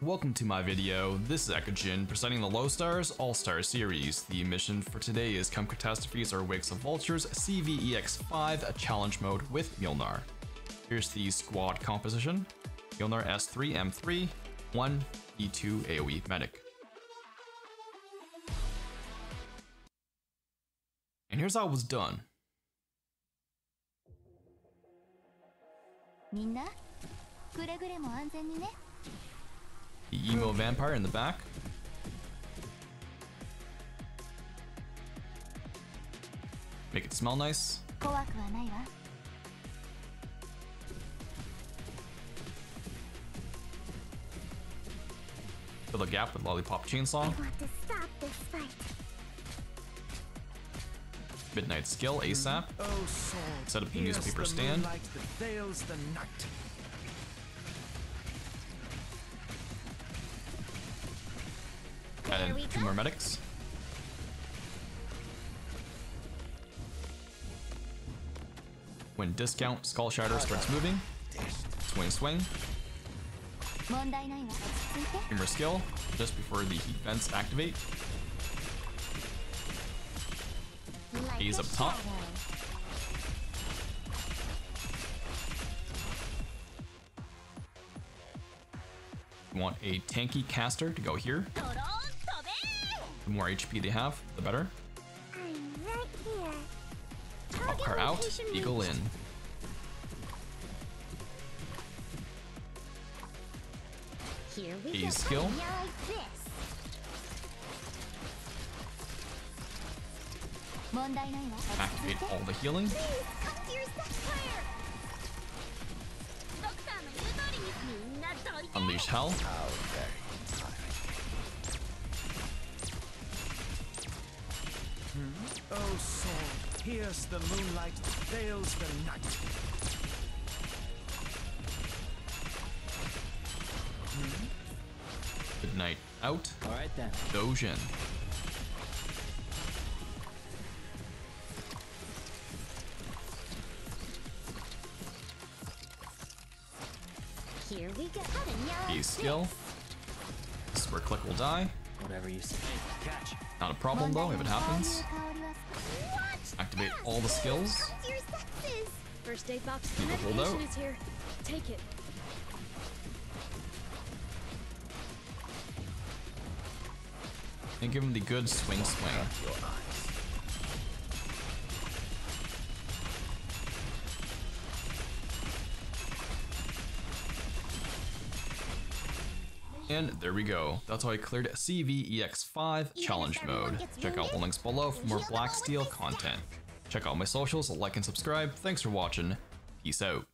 Welcome to my video, this is Eckogen presenting the Low Stars All-Star Series. The mission for today is Come Catastrophes or Wakes of Vultures CVEX5 Challenge Mode with Mlynar. Here's the squad composition. Mlynar S3 M3, 1 E2 AoE Medic. And here's how it was done. み the emo vampire in the back. Make it smell nice. Fill the gap with lollipop chainsaw. Midnight skill ASAP. Set up the newspaper stand. And two go. more medics. When discount, Skull Shatter starts moving. Swing, swing. Humor skill, just before the heat vents activate. He's up top. Want a tanky caster to go here. The more HP they have, the better. Right Upcar out, Eagle in. A skill. Activate all the healing. Unleash health. Tiring. Oh, sword, pierce the moonlight veils the night. Hmm? Midnight out. Alright then. Dojin. Here we go Yeah, A skill. This is where Click will die. Whatever you say. Not a problem though, if it happens. Activate all the skills. First aid box. Is here. Take it. And give him the good swing swing. And there we go. That's how I cleared CVEX5 challenge mode. Check out the links below for more Black Steel content. Check out my socials, like and subscribe. Thanks for watching. Peace out.